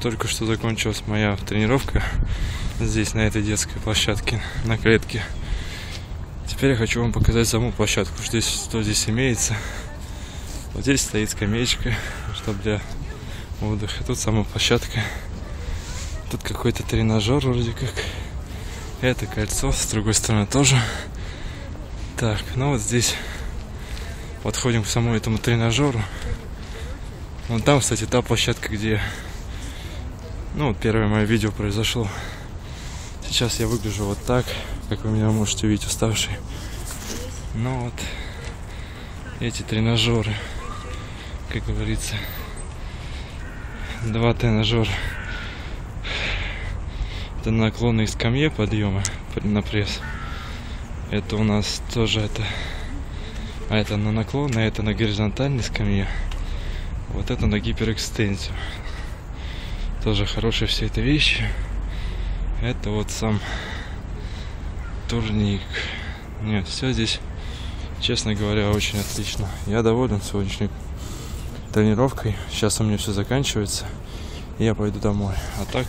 Только что закончилась моя тренировка здесь, на этой детской площадке, на клетке. Теперь я хочу вам показать саму площадку, здесь, что здесь имеется. Вот здесь стоит скамеечка, чтобы для отдыха. Тут сама площадка. Тут какой-то тренажер вроде как. Это кольцо, с другой стороны тоже. Так, ну вот здесь подходим к самому этому тренажеру. Вон там, кстати, та площадка, где ну, вот первое мое видео произошло. Сейчас я выгляжу вот так, как вы меня можете увидеть уставший. Ну вот, эти тренажеры, как говорится, два тренажера. Это наклонные скамье подъема на пресс. Это у нас тоже это, а это на наклон, а это на горизонтальной скамье. Вот это на гиперэкстензию. Тоже хорошие все это вещи. Это вот сам турник. Нет, все здесь, честно говоря, очень отлично. Я доволен сегодняшней тренировкой. Сейчас у меня все заканчивается. И я пойду домой. А так,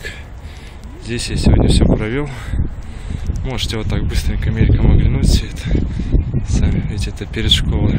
здесь я сегодня все провел. Можете вот так быстренько мельком оглянуть все это. Сами, ведь это перед школой.